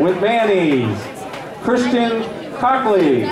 with Manny's, Christian Cockley.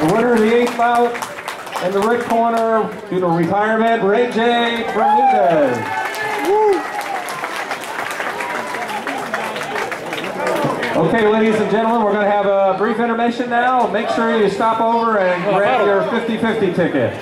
The winner of the eighth bout in the red corner due to retirement, Ray J Newton. Okay, ladies and gentlemen, we're going to have a brief intermission now. Make sure you stop over and grab your 50-50 ticket.